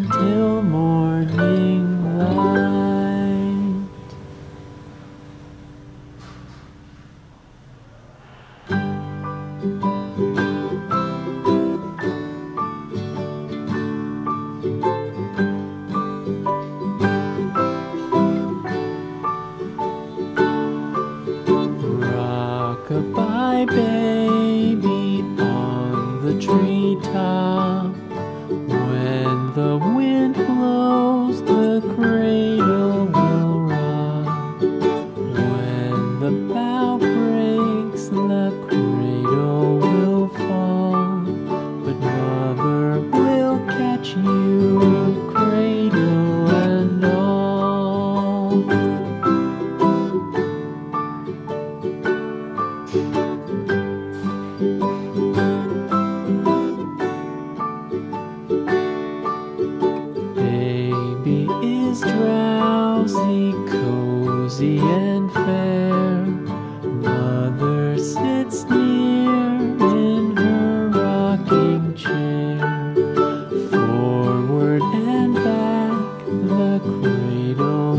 until morning light.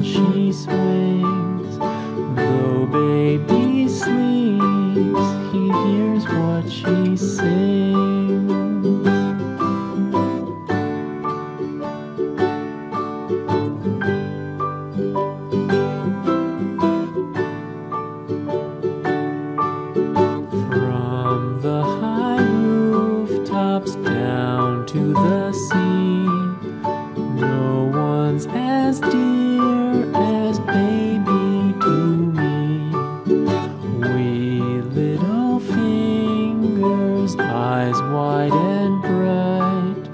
She's. eyes wide and bright,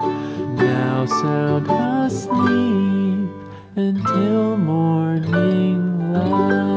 now sound asleep until morning light.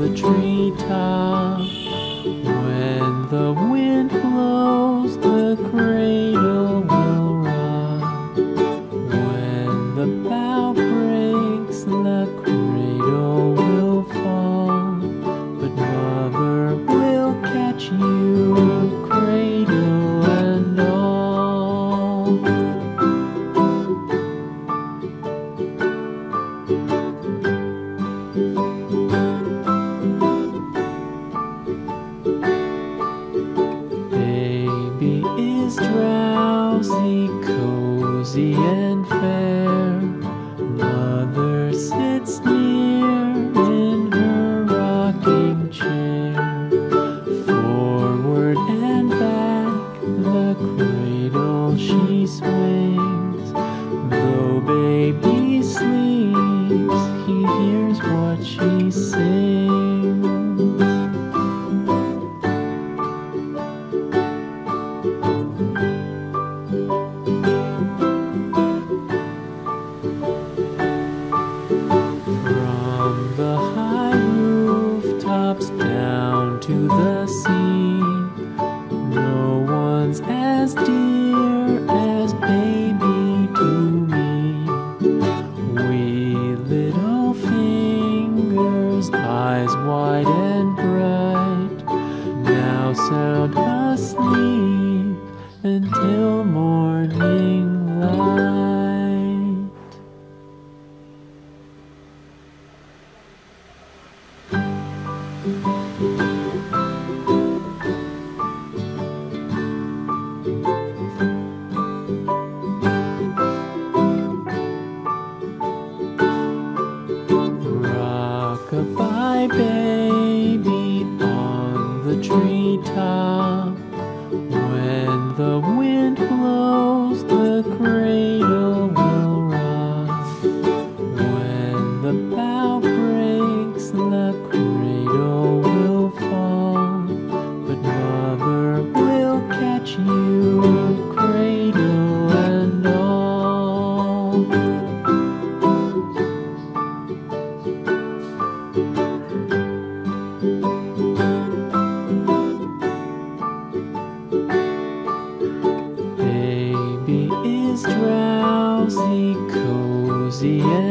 The treetop. And fair. To treetop. Cozy, and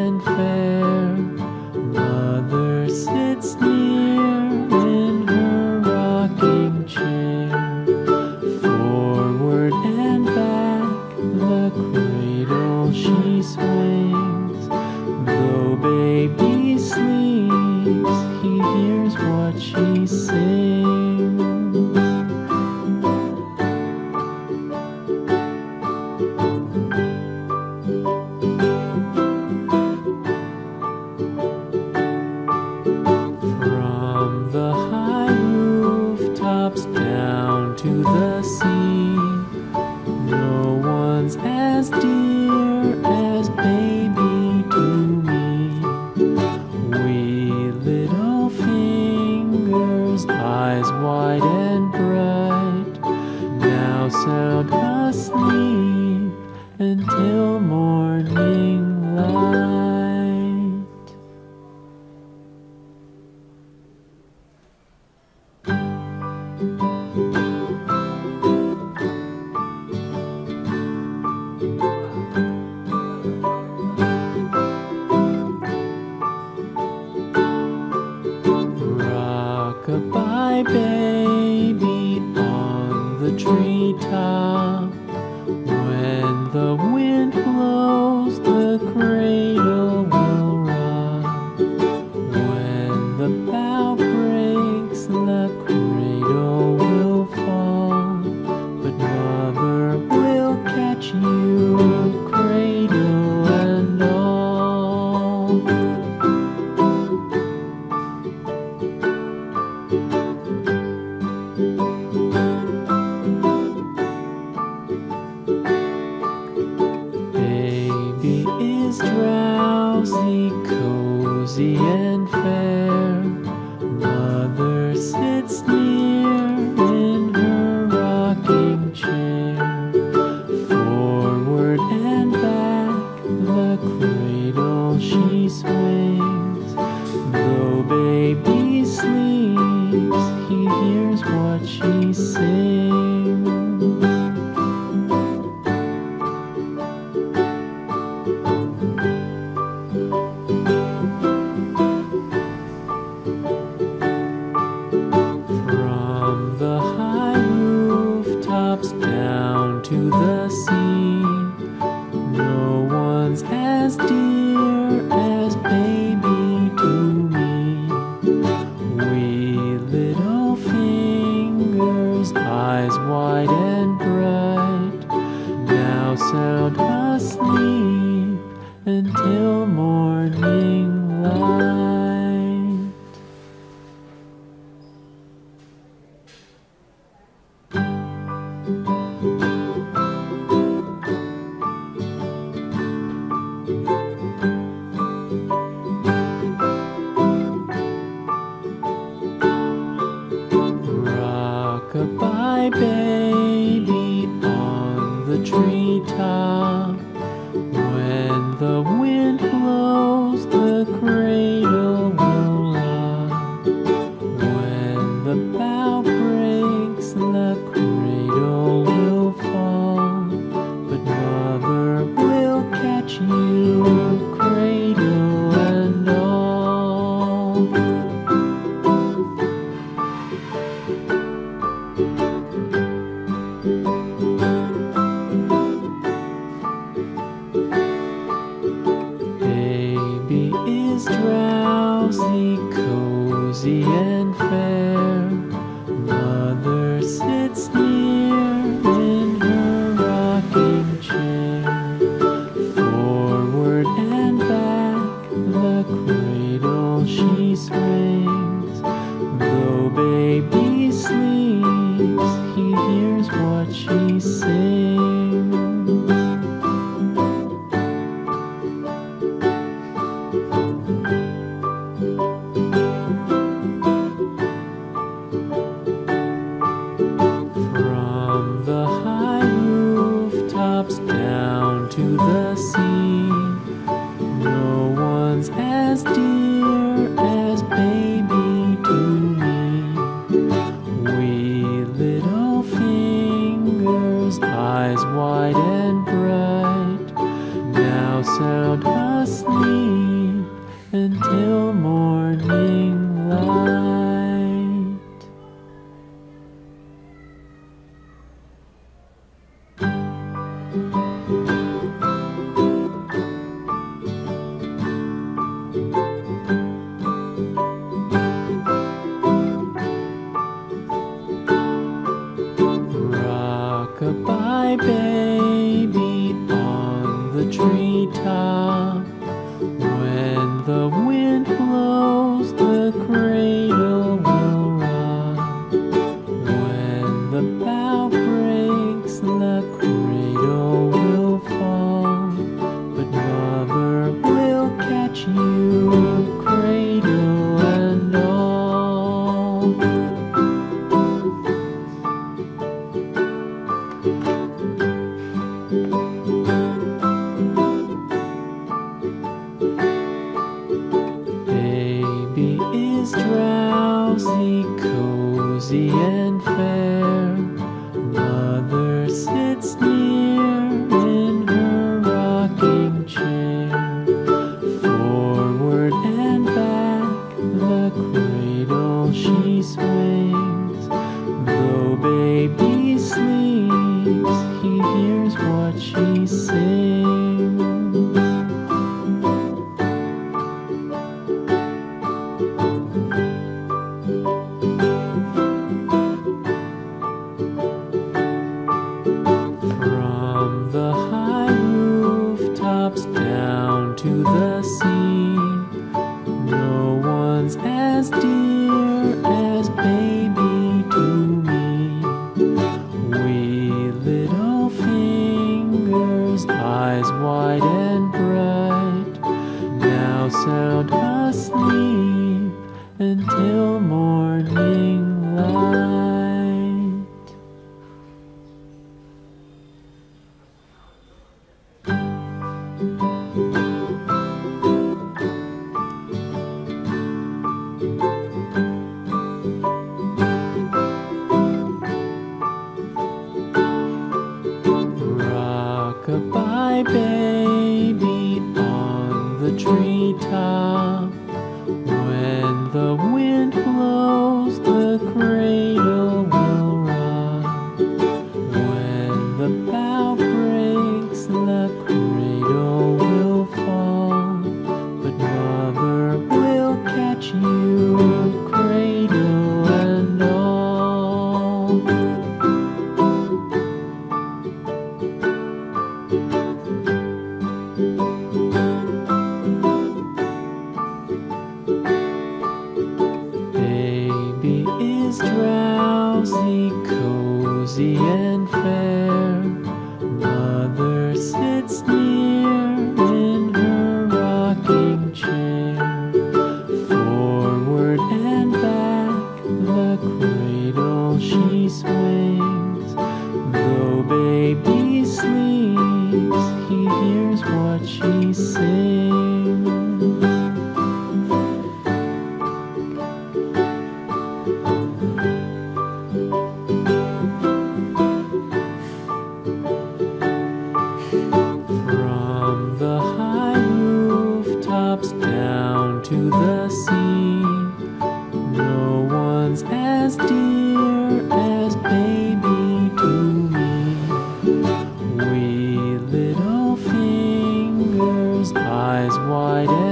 what things. Though baby sound asleep until morning light. Eyes wide